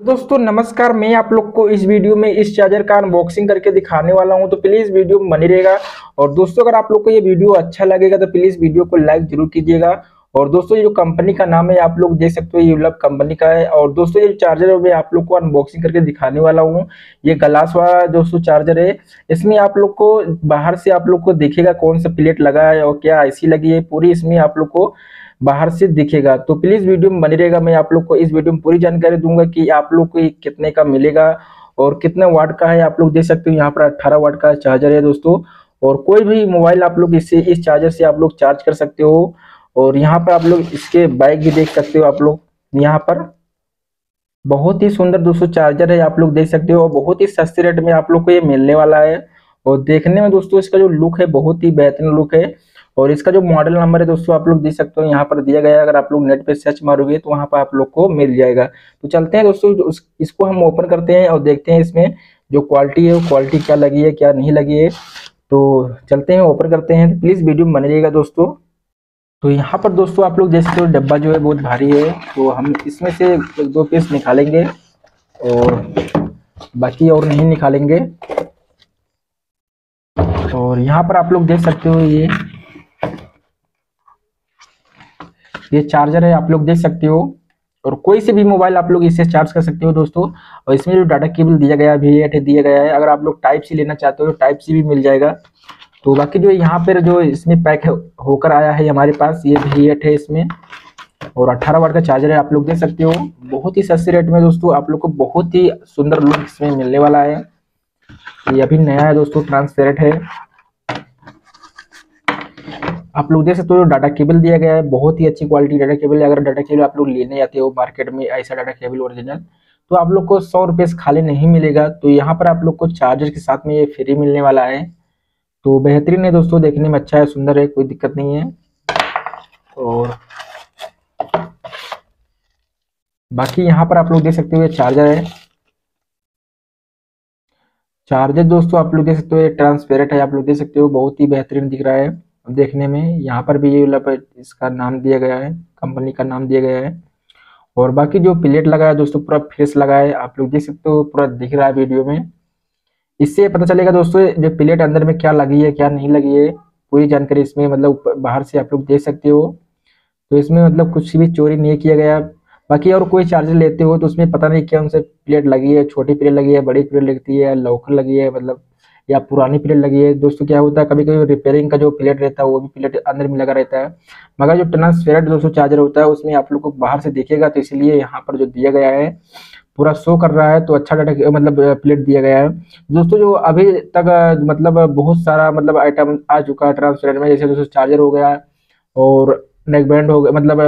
दोस्तों, नमस्कार। मैं आप लोग को इस वीडियो में इस चार्जर का अनबॉक्सिंग करके दिखाने वाला हूँ तो प्लीज़ वीडियो में बनी रहेगा। और दोस्तों, अगर आप लोग को ये वीडियो अच्छा लगेगा तो प्लीज़ वीडियो को लाइक ज़रूर कीजिएगा। और दोस्तों, ये जो कंपनी का नाम है, आप लोग देख सकते हो यूलप कंपनी का है। और दोस्तों, ये चार्जर मैं आप लोग को अनबॉक्सिंग करके दिखाने वाला हूँ। ये ग्लास वाला दोस्तों चार्जर है। इसमें आप लोग को बाहर से आप लोग को देखेगा कौन सा प्लेट लगा है और क्या आईसी लगी है। पूरी इसमें आप लोग को बाहर से दिखेगा। तो प्लीज़ वीडियो में बनी रहेगा। मैं आप लोग को इस वीडियो में पूरी जानकारी दूँगा कि आप लोग को कितने का मिलेगा और कितने वाट का है। आप लोग देख सकते हो यहाँ पर अट्ठारह वाट का चार्जर है दोस्तों। और कोई भी मोबाइल आप लोग इससे इस चार्जर से आप लोग चार्ज कर सकते हो। और यहाँ पर आप लोग इसके बाइक भी देख सकते हो आप लोग। यहाँ पर बहुत ही सुंदर दोस्तों चार्जर है। आप लोग देख सकते हो। और बहुत ही सस्ते रेट में आप लोग को ये मिलने वाला है। और देखने में दोस्तों इसका जो लुक है बहुत ही बेहतरीन लुक है। और इसका जो मॉडल नंबर है दोस्तों, आप लोग देख सकते हो, यहाँ पर दिया गया है। अगर आप लोग नेट पे सर्च मारोगे तो वहाँ पर आप लोग को मिल जाएगा। तो चलते हैं दोस्तों इसको हम ओपन करते हैं और देखते हैं इसमें जो क्वालिटी है क्वालिटी क्या लगी है, क्या नहीं लगी है। तो चलते हैं ओपन करते हैं। तो प्लीज़ वीडियो में बने दोस्तों। तो यहाँ पर दोस्तों, आप लोग सकते हो, डब्बा जो है बहुत भारी है। तो हम इसमें से एक दो पीस निकालेंगे और बाकी और नहीं निकालेंगे। और यहाँ पर आप लोग देख सकते हो ये ये चार्जर है, आप लोग देख सकते हो। और कोई से भी मोबाइल आप लोग इससे चार्ज कर सकते हो दोस्तों। और इसमें जो डाटा केबल दिया गया है वी दिया गया है। अगर आप लोग टाइप सी लेना चाहते हो तो टाइप सी भी मिल जाएगा। तो बाकी जो यहाँ पर जो इसमें पैक होकर आया है हमारे पास, ये वी एट है इसमें। और 18 वाट का चार्जर है, आप लोग देख सकते हो। बहुत ही सस्ते रेट में दोस्तों, आप लोग को बहुत ही सुंदर लुक इसमें मिलने वाला है। ये अभी नया है दोस्तों ट्रांसपेरेंट है। आप लोग देख सकते हो डाटा केबल दिया गया है, बहुत ही अच्छी क्वालिटी डाटा केबल है। अगर डाटा केबल आप लोग लेने जाते हो मार्केट में, ऐसा डाटा केबल ओरिजिनल तो आप लोग को सौ रुपये खाली नहीं मिलेगा। तो यहाँ पर आप लोग को चार्जर के साथ में ये फ्री मिलने वाला है। तो बेहतरीन है दोस्तों, देखने में अच्छा है, सुंदर है, कोई दिक्कत नहीं है। और बाकी यहाँ पर आप लोग देख सकते हो, ये चार्जर है। चार्जर दोस्तों, आप लोग देख सकते हो, ये ट्रांसपेरेंट है, आप लोग देख सकते हो, बहुत ही बेहतरीन दिख रहा है। देखने में। यहाँ पर भी ये इसका नाम दिया गया है, कंपनी का नाम दिया गया है। और बाकी जो प्लेट लगा है दोस्तों, पूरा फ्रेश लगा है, आप लोग देख सकते हो, पूरा दिख रहा है वीडियो में। इससे पता चलेगा, दोस्तों जो प्लेट अंदर में क्या लगी है, क्या नहीं लगी है, पूरी जानकारी इसमें मतलब बाहर से आप लोग देख सकते हो। तो इसमें मतलब कुछ भी चोरी नहीं किया गया। बाकी और कोई चार्जर लेते हो तो उसमें पता नहीं क्या उनसे प्लेट लगी है, छोटी प्लेट लगी है, बड़ी प्लेट लगती है, लौकर लगी है मतलब या पुरानी प्लेट लगी है। दोस्तों, क्या होता है कभी कभी रिपेयरिंग का जो प्लेट रहता है, वो भी प्लेट अंदर में लगा रहता है। मगर जो ट्रांसपेरेंट दोस्तों चार्जर होता है, उसमें आप लोग को बाहर से देखेगा तो इसलिए यहाँ पर जो दिया गया है, पूरा शो कर रहा है तो अच्छा डाटा मतलब प्लेट दिया गया है। दोस्तों, जो अभी तक मतलब बहुत सारा मतलब आइटम आ चुका है ट्रांसपेरेंट में, जैसे दोस्तों चार्जर हो गया और नेक बैंड हो गया मतलब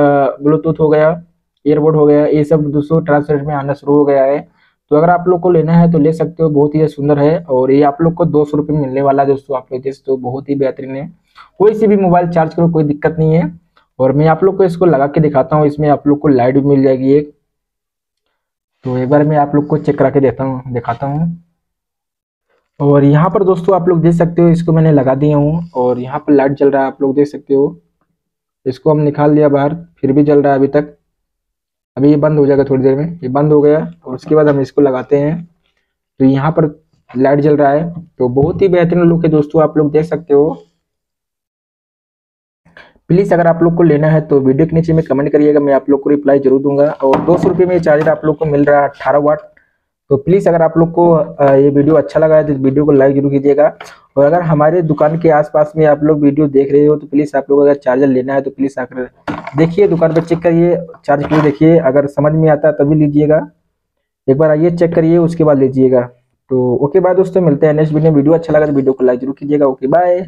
ब्लूटूथ हो गया ईयरबोर्ड हो गया, ये सब दोस्तों ट्रांसपेरेंट में आना शुरू हो गया है। तो अगर आप लोग को लेना है तो ले सकते हो, बहुत ही सुंदर है। और ये आप लोग को दो सौ रुपये मिलने वाला है दोस्तों, आप लोग देख तो बहुत ही बेहतरीन है। कोई सी भी मोबाइल चार्ज करो, कोई दिक्कत नहीं है। और मैं आप लोग को इसको लगा के दिखाता हूँ, इसमें आप लोग को लाइट भी मिल जाएगी एक। तो एक बार मैं आप लोग को चेक करा के देता हूँ, दिखाता हूँ। और यहाँ पर दोस्तों आप लोग देख सकते हो, इसको मैंने लगा दिया हूँ। और यहाँ पर लाइट जल रहा है, आप लोग देख सकते हो। इसको हम निकाल दिया बाहर, फिर भी जल रहा है अभी तक। अभी ये बंद हो जाएगा थोड़ी देर में। ये बंद हो गया और उसके बाद हम इसको लगाते हैं। तो यहाँ पर लाइट जल रहा है। तो बहुत ही बेहतरीन लुक है दोस्तों, आप लोग देख सकते हो। प्लीज़ अगर आप लोग को लेना है तो वीडियो के नीचे में कमेंट करिएगा, मैं आप लोग को रिप्लाई ज़रूर दूँगा। और दो सौ रुपये में चार्जर आप लोग को मिल रहा है अट्ठारह वाट तो प्लीज़ अगर आप लोग को ये वीडियो अच्छा लगा है तो वीडियो को लाइक ज़रूर कीजिएगा। और अगर हमारे दुकान के आसपास में आप लोग वीडियो देख रहे हो तो प्लीज़ आप लोग अगर चार्जर लेना है तो प्लीज़ आकर देखिए, दुकान पर चेक करिए चार्ज क्यों देखिए, अगर समझ में आता है तभी लीजिएगा। एक बार आइए चेक करिए, उसके बाद लीजिएगा। तो ओके बाय दोस्तों, मिलते हैं नेक्स्ट वीडियो वीडियो अच्छा लगा तो वीडियो को लाइक ज़रूर कीजिएगा। Okay bye